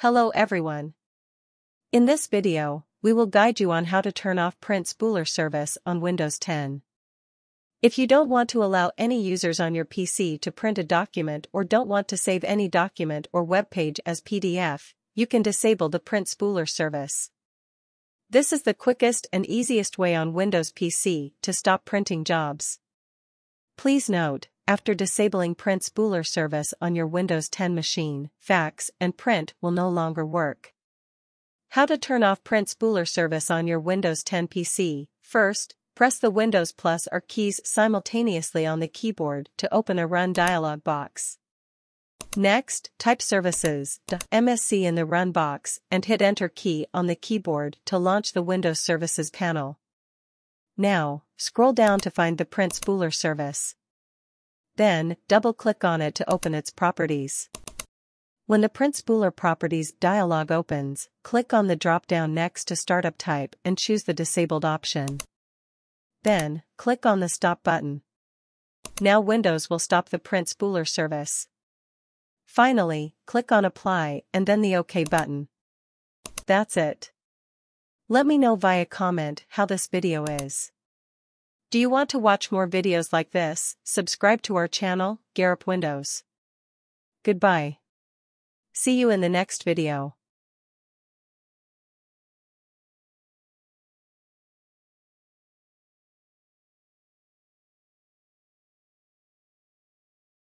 Hello everyone. In this video, we will guide you on how to turn off print spooler service on Windows 10. If you don't want to allow any users on your PC to print a document or don't want to save any document or web page as PDF, you can disable the print spooler service. This is the quickest and easiest way on Windows PC to stop printing jobs. Please note, after disabling print spooler service on your Windows 10 machine, fax and print will no longer work. How to turn off print spooler service on your Windows 10 PC. First, press the Windows plus R keys simultaneously on the keyboard to open a Run dialog box. Next, type services, MSC in the Run box and hit Enter key on the keyboard to launch the Windows Services panel. Now, scroll down to find the print spooler service. Then, double-click on it to open its properties. When the Print Spooler Properties dialog opens, click on the drop-down next to Startup Type and choose the Disabled option. Then, click on the Stop button. Now Windows will stop the Print Spooler service. Finally, click on Apply and then the OK button. That's it. Let me know via comment how this video is. Do you want to watch more videos like this? Subscribe to our channel, GearUpWindows. Goodbye. See you in the next video.